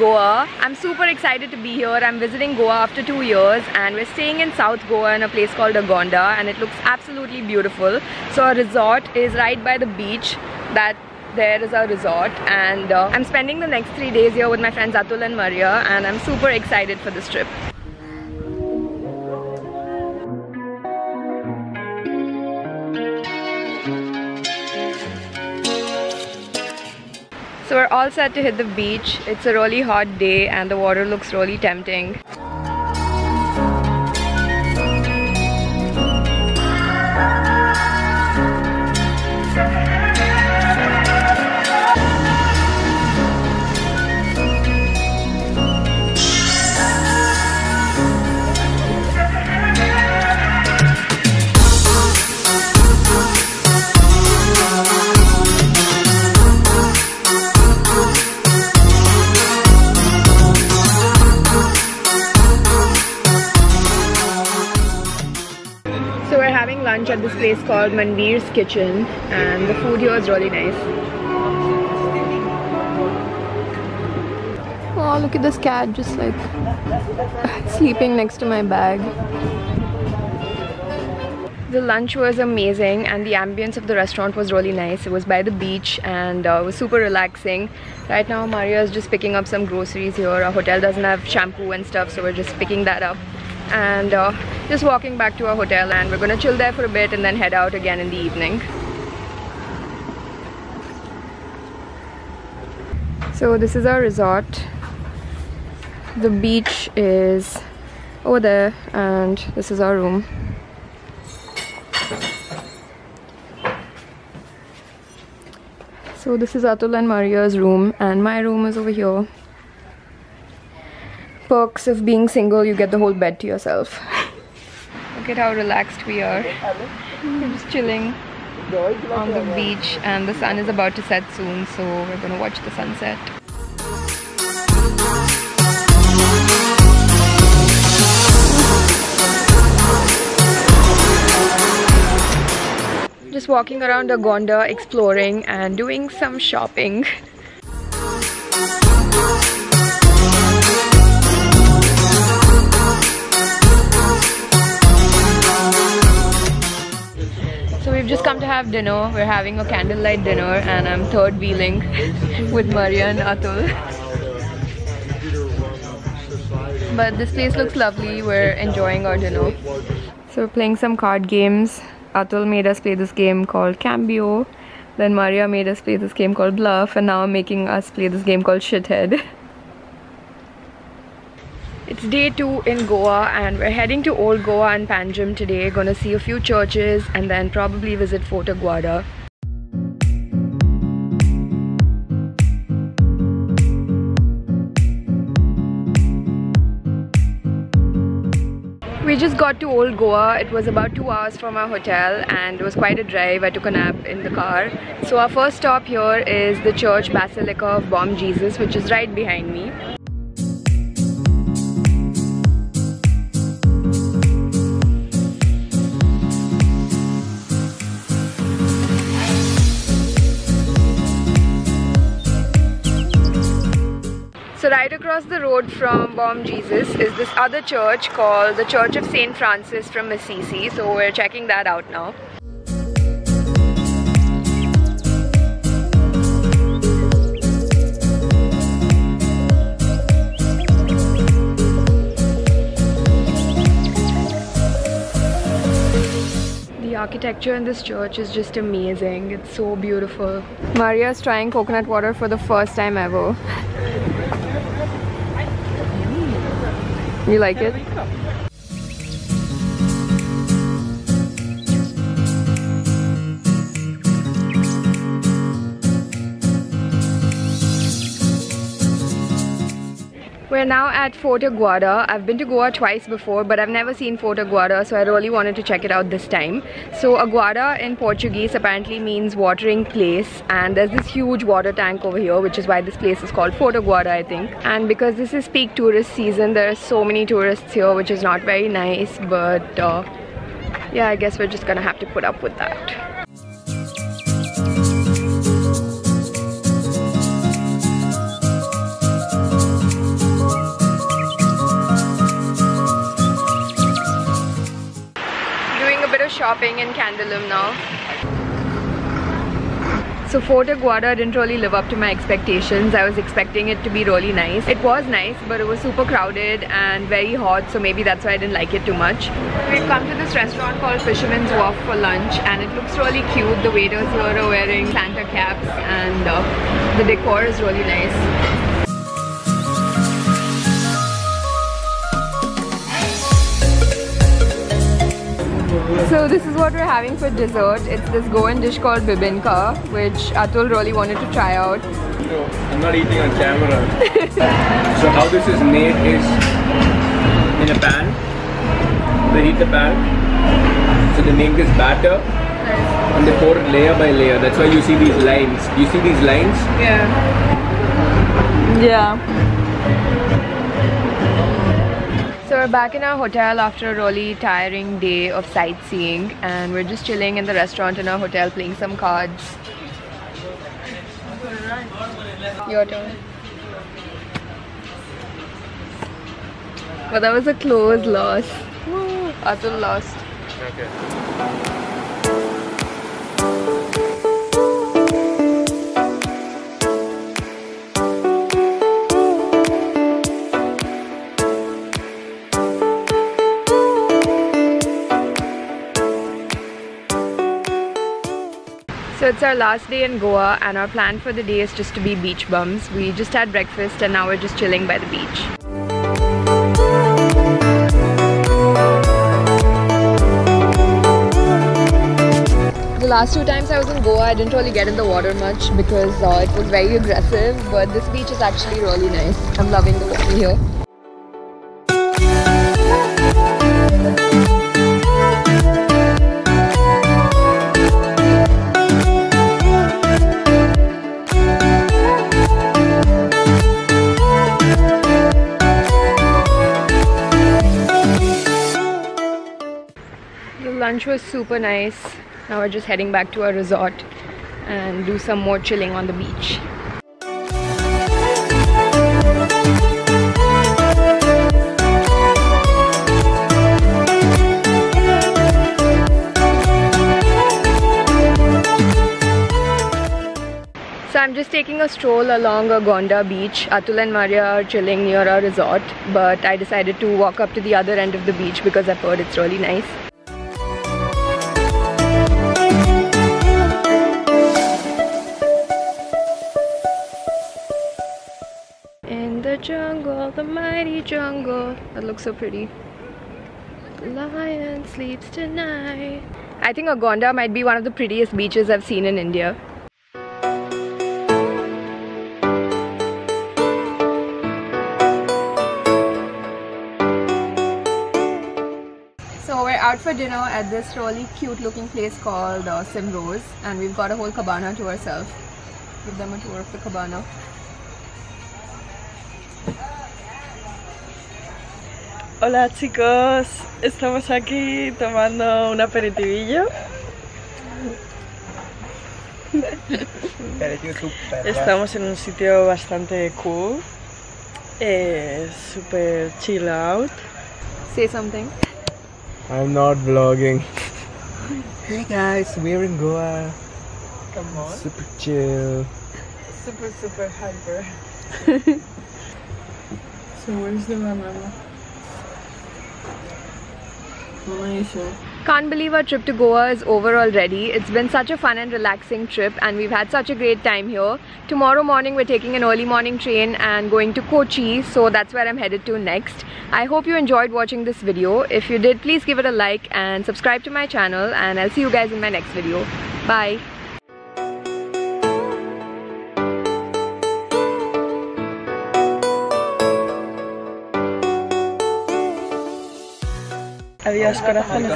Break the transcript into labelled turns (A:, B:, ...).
A: Goa. I'm super excited to be here. I'm visiting Goa after two years and we're staying in South Goa in a place called Agonda and it looks absolutely beautiful. So our resort is right by the beach that there is a resort and uh, I'm spending the next three days here with my friends Atul and Maria and I'm super excited for this trip. So we're all set to hit the beach. It's a really hot day and the water looks really tempting. Place called Manveer's Kitchen and the food here is really nice. Oh, look at this cat just like sleeping next to my bag. The lunch was amazing and the ambience of the restaurant was really nice. It was by the beach and uh, it was super relaxing. Right now Maria is just picking up some groceries here. Our hotel doesn't have shampoo and stuff so we're just picking that up and uh, just walking back to our hotel and we're gonna chill there for a bit and then head out again in the evening. So this is our resort. The beach is over there and this is our room. So this is Atul and Maria's room and my room is over here. Perks of being single, you get the whole bed to yourself. Look at how relaxed we are. We're just chilling on the beach and the sun is about to set soon so we're gonna watch the sunset. Just walking around the Agonda, exploring and doing some shopping. Have dinner. We're having a candlelight dinner and I'm third wheeling with Maria and Atul. But this place looks lovely. We're enjoying our dinner. So we're playing some card games. Atul made us play this game called Cambio. Then Maria made us play this game called Bluff and now I'm making us play this game called Shithead. It's day two in Goa and we're heading to Old Goa and Panjim today. Gonna see a few churches and then probably visit Fort Aguada. We just got to Old Goa. It was about two hours from our hotel and it was quite a drive. I took a nap in the car. So our first stop here is the church Basilica of Bom Jesus which is right behind me. So right across the road from Bom Jesus is this other church called the Church of St. Francis from Assisi. So we're checking that out now. The architecture in this church is just amazing. It's so beautiful. Maria's trying coconut water for the first time ever. You like it? We're now at Fort Aguada. I've been to Goa twice before, but I've never seen Fort Aguada, so I really wanted to check it out this time. So Aguada in Portuguese apparently means watering place, and there's this huge water tank over here, which is why this place is called Fort Aguada, I think. And because this is peak tourist season, there are so many tourists here, which is not very nice, but uh, yeah, I guess we're just gonna have to put up with that. Shopping in Candolim now. So Fort Aguada didn't really live up to my expectations. I was expecting it to be really nice. It was nice, but it was super crowded and very hot, so maybe that's why I didn't like it too much. We've come to this restaurant called Fisherman's Wharf for lunch and it looks really cute. The waiters here are wearing Santa caps and uh, the decor is really nice. So this is what we're having for dessert. It's this Goan dish called bibinka, which Atul really wanted to try out.
B: No, I'm not eating on camera. so how this is made is in a pan. They heat the pan. So they make this batter and they pour it layer by layer. That's why you see these lines. You see these lines?
A: Yeah.
C: Yeah.
A: We're back in our hotel after a really tiring day of sightseeing and we're just chilling in the restaurant in our hotel playing some cards. Your turn. But that was a close loss. Atul lost.
B: Okay.
A: It's our last day in Goa and our plan for the day is just to be beach bums. We just had breakfast and now we're just chilling by the beach. The last two times I was in Goa, I didn't really get in the water much because uh, it was very aggressive, but this beach is actually really nice. I'm loving the water here. Lunch was super nice. Now we're just heading back to our resort and do some more chilling on the beach. So I'm just taking a stroll along Agonda beach. Atul and Maria are chilling near our resort, but I decided to walk up to the other end of the beach because I've heard it's really nice. The mighty jungle. That looks so pretty. Lion sleeps tonight. I think Agonda might be one of the prettiest beaches I've seen in India. So we're out for dinner at this really cute looking place called uh, Simrose and we've got a whole cabana to ourselves. Give them a tour of the cabana.
C: Hola chicos, estamos aquí tomando un aperitivillo. Estamos en un sitio bastante cool, eh, super chill out.
A: Say something.
B: I'm not vlogging. hey guys, we're in Goa.
C: Come on.
B: Super chill.
C: Super super hyper. so where's the banana?
A: Can't believe our trip to Goa is over already. It's been such a fun and relaxing trip and we've had such a great time here. Tomorrow morning we're taking an early morning train and going to Kochi so that's where I'm headed to next. I hope you enjoyed watching this video. If you did please give it a like and subscribe to my channel and I'll see you guys in my next video. Bye.
C: Adiós corazones.